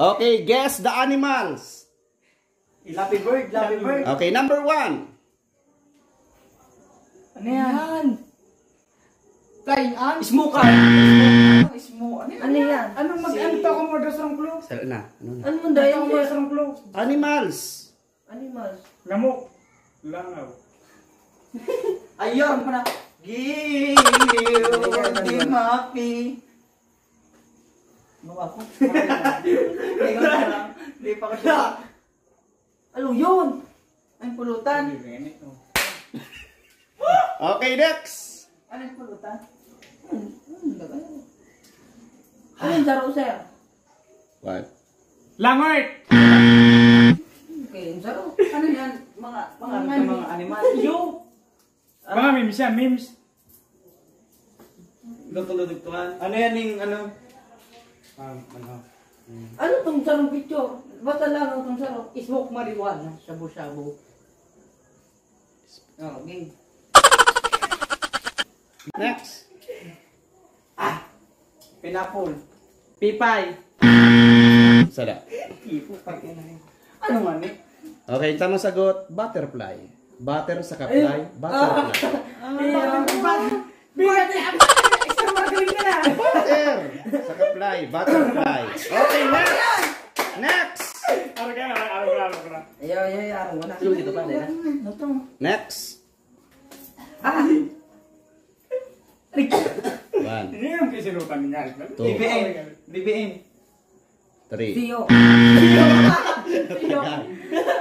Okay, guess the animals. Lappy bird, lappy bird. Okay, number one. Ano yan? Flying ants? Smoker. Ano? Smoke. Ano yan? Ano mag ano to kung order sa clue? Sala na. Ano na? Ano mo dahil Ano order sa clue? Animals. Animals. Lamok. Langaw. Ayun, pa na. Giw, di mapi. Ano ako? Hindi ko. Hindi pa ko siya. Ano yun? Ay, pulutan. Okay, next. Ano yung pulutan? Ano yung laro, sir? What? Langoy! Okay, yung laro. Ano yan? Mga, mga, mga, mga animal. Yo! Mga memes yan, memes. Lutulutugtuan. Ano yan yung ano? Um, ano? Ano tong sarong picture? Basta lang ang tong sarong. Smoke marijuana. Shabu-shabu. Oh, game. Next. Pinapol. Pipay. Sala. Tipo pa yun. Ano nga ni? Okay, tamang sagot, butterfly. Butter sa fly, butterfly. Extra magaling ka na. Butter sa fly, butterfly. Okay, next. Next. Araw ka, araw ka, araw ka. Ayaw, ayaw, ayaw. Wala. Lu dito pa nila. Ano to? Next. Ah! One, Hindi yung kisinutan niya. Two. BBM. BBM. three. Tio. Tagay.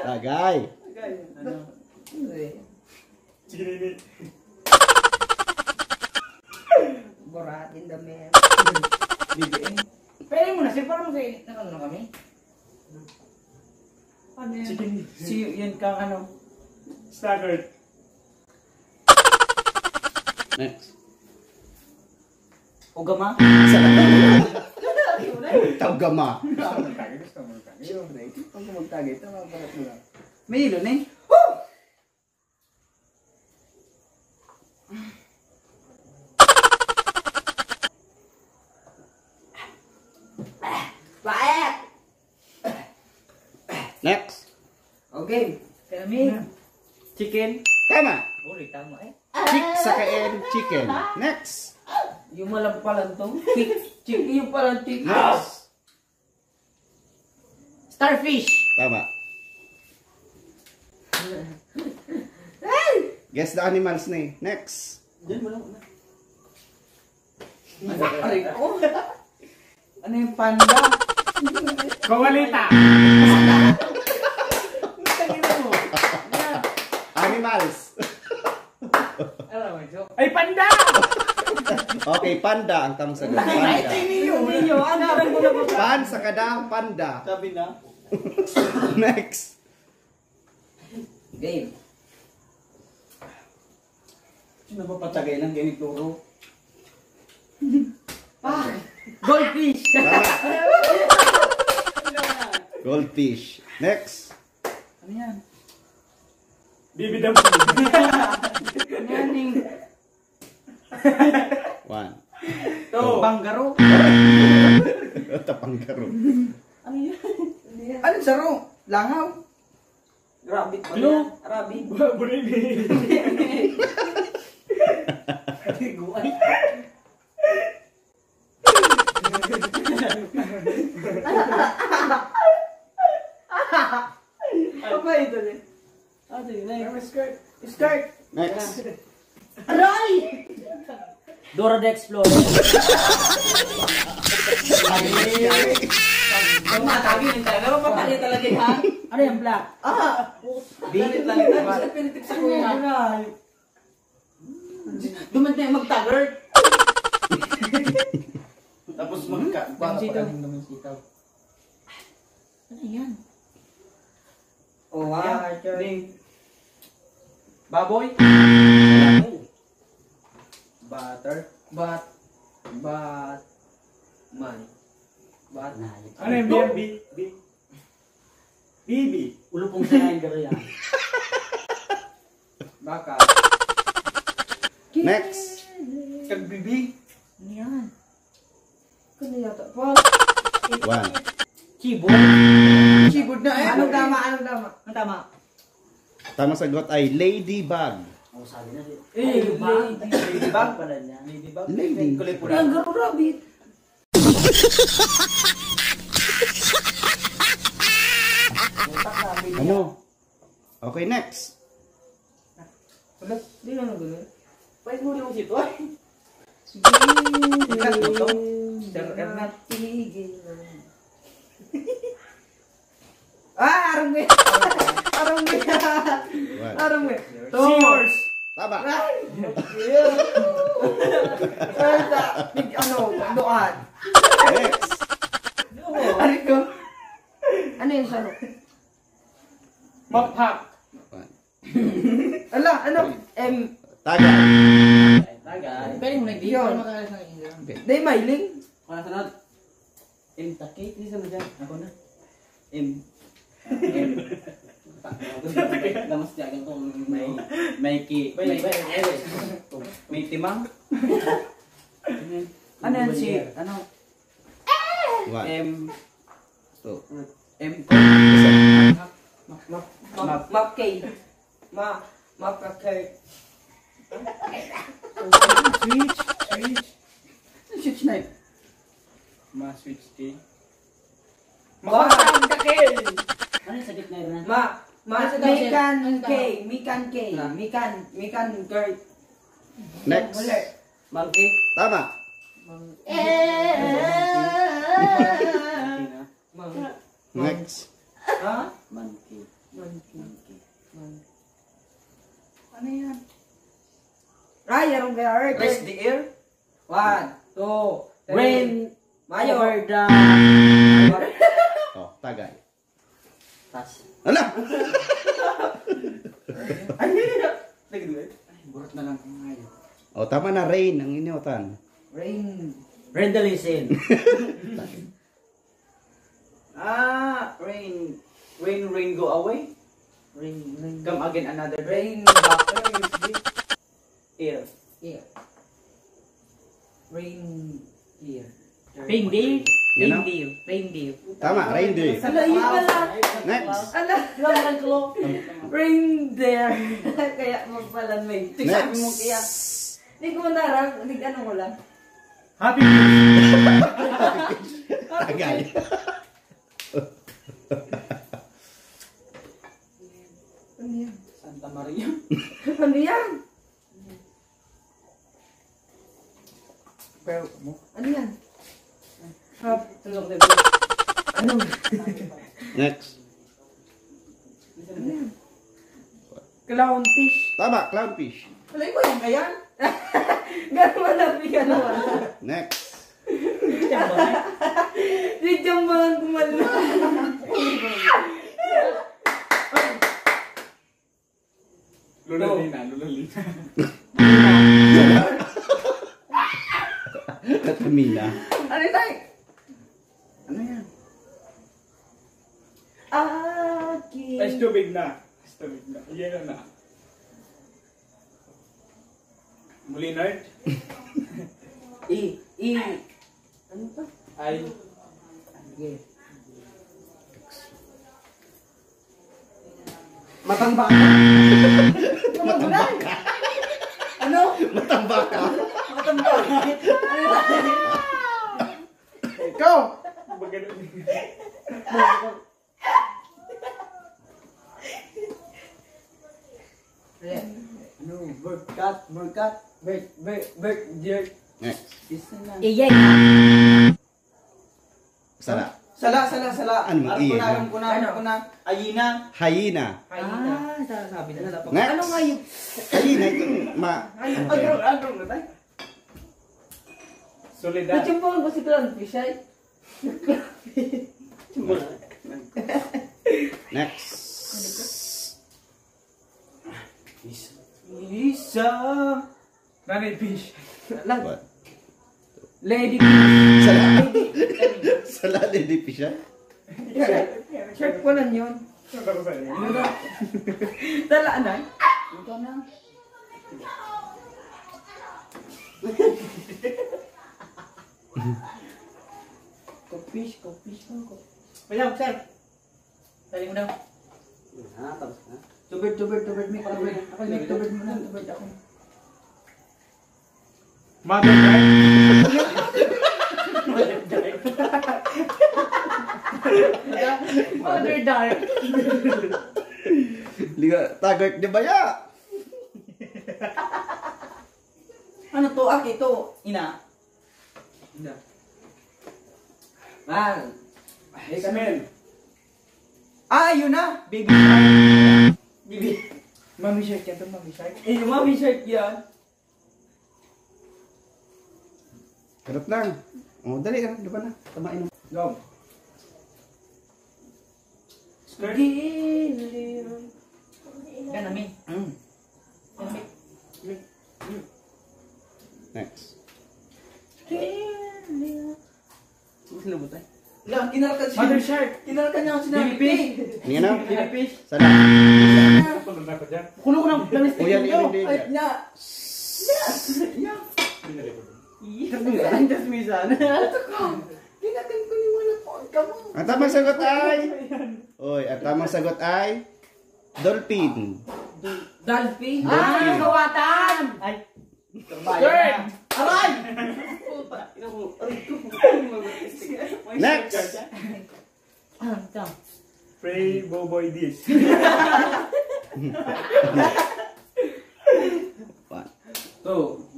Tagay. Ano? Sige. Borat in the man. BBM. Pwede mo na, sir. Parang sa init na ano na kami. Ano yan? Chicken. Si yun kang ano? Staggered. Next. Ugama? Tagama. May ilon eh. Baet! Next. Okay. Kami. Chicken. Tama. Uli, tama eh. Chick sa kain, chicken. Next. Yung malampalan to. Chick. Chick. Yung palang chick. Next. Starfish. Tama. Guess the animals na eh. Next. Diyan mo lang. Ano, aray ko. Ano yung panda? Kawalita. Tangin mo. Animals. Ano mo, Jo? Ay, panda! Okay, panda ang tamang sagot. Panda. ninyo. Ninyo. Ano ang muna ba? Pan sa kadang panda. Sabi na. Next. Game. Sino ba patagay ng ganituro? Ah! Goldfish. Goldfish. Next. Ano yan? Bibidam. Ano. One. To. Banggaro. Tapanggaro. Ano yan? Ano saro? Langaw? Rabbit ba Hello? yan? Rabbit. Buribi. Guay. Apa itu deh? Aduh, ini skirt. Skirt. Next. Aray! Dora the Explorer. Ang matagi ng talaga. Mapapali talaga ha? Ano yung black? Ah! Binit lang ito. Bakit pinitik sa kuya? Dumating na mag-taggart. Tapos magka... Dumansitaw. Dumansitaw. Ano yan? Oh, ah. Baboy? Butter? Bat? Bat? Man? Bat? Ano yung BMB? B? BB. Ulo pong sinayin ka yan. Baka? Next. Kagbibi? Ano yan? Kano yata? Pa? One. Keyboard. Keyboard na eh. Anong tama? Anong tama? Ang tama. Tamang sagot ay ladybug. Oh, sabi na siya. Eh, Ladybug. lady. Ladybug pala niya. Ladybug. Lady. Kulay pula. Yang garo rabbit. Ano? Okay, next. Wala, di na nang. Pwede mo rin mo sito ay. Ikat mo to? Ah, arang mo yan. Arang mo yan. Arang mo yan. Seahorse. Tama. Wala. Big ano, doon. Next. Ano ko? Ano yung saro? Mop-hop. One. Ala, ano? M. Tagay. Tagay. Pwede mo nag-date Yun. Day mailing? Wala sa not. M. Takay. Hindi sa mo dyan. Ako na. M. M. Lamas niya agad kung may may ki may may timang. Ano yan si ano. M Two. M. Map, map, map K. Ma, map K. Switch. Switch. Switch knife. Ma switch key. Ma, ka K. Ano sa gitna yun? Ma, Mikan K. Mikan K. Mikan, Mikan girl. Next. Wala. Monkey. Tama. Next. Ha? Monkey. Monkey. Ano yan? Ay, yarong kaya Earth. Raise the air. One, two, three. Rain. Mayo. Over the. Oh, tagay. Tas. Ala! Ano? Ay, burot na lang kung ngayon. Oh, tama na rain ang inutan. Rain. Rendalisin. ah, rain. Rain, rain, go away. Rain, rain. Come again another Rain rain. back. Air. Here. Rain here. Reindeer. Reindeer. Reindeer. Tama, reindeer. Ala, yun pala. Next. Ala, reindeer. kaya magpalan may. Sabi mo kaya. Next. Hindi ko narang, hindi ano ko lang. Happy Meal. Tagay. Ano yan? Santa Maria. Ano yan? Pero mo. Ano yan? Hap. Tulog na Ano? Next. Ano yan? Clownfish. Tama, clownfish. Alay ko yan kaya? Gano'n malabi ka naman. Next. Di dyan ba ang gumalo? Lulalina, lulalina. Katamina. Ano tayo? Ano yan? Aki. Ay, tubig na. Tubig na. Yelo na. Muli, Nerd. I. I. Ano to? Ay, Sige. Matambaka. Matambaka. Ano? Matambaka. Matambaka. Ano tayo? Ikaw. baga Ano? Bird cat. Bird cat. Bird, bird, deer. Next. Isa na. Iyay. Sala. Sala, sala, sala. Ano, ko iya alam ko na, alam ko na. Ayina. Hyena. Hyena. Ah, sabi na dapat. Next. Ano nga yung... Hyena. ito, Ma. Agrong, agrong na tayo. Soledad. Nachimpong ba si Clownfish ay? Next. Isa. Nanay Fish. Lang. What? Lady. Sala. Sala, lady fish ah. Shirt ko lang yun. Ko sa iyo? Dala na. Ito na. Kapish, kapish ako. Wala, sir. Dali mo daw. Ah, tapos na. Tubig, tubig, tubig, may tubig. Ako, may tubig mo na, tubig ako. Mother right? Mother dark. Liga, tagart di ba ya? Ano to? Aki to. Ina. Man. X-Men. Ah, yun na. Baby shark. Baby. Mami Shark yan to, Mami Shark. Eh, mami shark yan. Karot lang. Oh, dali ka, di ba na? Tamain mo. Go. Skirt. Giliran. Ganami. Mm. Ganami. Next. Gusto mo tayo? Lang, kinarkan siya. Mother Shark. Kinarkan niya ako sinabi. Baby fish. Ano yan na? Baby fish. Sana? Na. Kulo ko ng damis. O yan, yan, yan, Ay, yan. na. Pinali dun. Ang dasmisan. Ito ko. Kinarkan ko ni wala po. Kamu. Ang tamang sagot ay... Oy, ang tamang sagot ay... Dolphin. Dolphin. Ah, kawatan. Ay. Skirt. Aray! Next! Pray Boboy this. One, Two.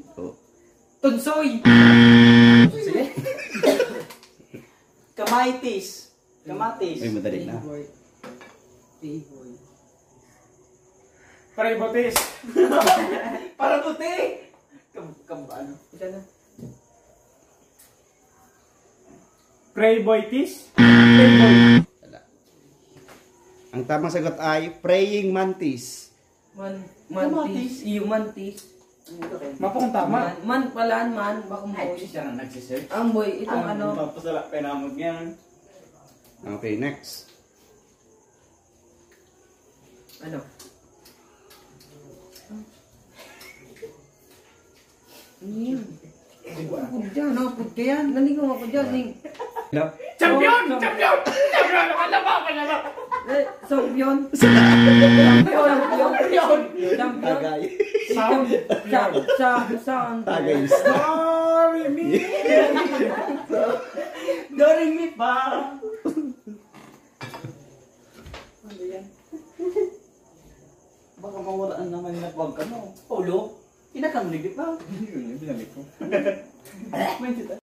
Tunsoy. Sige. Kamaitis. Kamatis. Ay, madali na. Playboy. Playboy. Pray Botis. Para puti. Kam, kam, ano? Isa na. Pray Boytis. Wala. Ang tamang sagot ay praying mantis. Man, mantis. Iyo, mantis. Mapa kung tama. Man, man pala, man. Baka mo. Ay, siya na nagsisearch. Ang boy, itong ano. Papasala pa namog yan. Okay, next. Ano? Yan. Ako dyan, nakapod ka yan. Naligaw ako dyan. Ning. Hello? Champion! Champion! Champion! Alam mo! Alam mo! Eh. Champion. Champion. Champion. Tagay. Sound. Sa, sa, saan? Tagay. Sorry me! Doring me pa. Ano yan? Baka mawala naman na pag ano. Paulo. Kinakang di ba? Yun, binalik ko. Mindset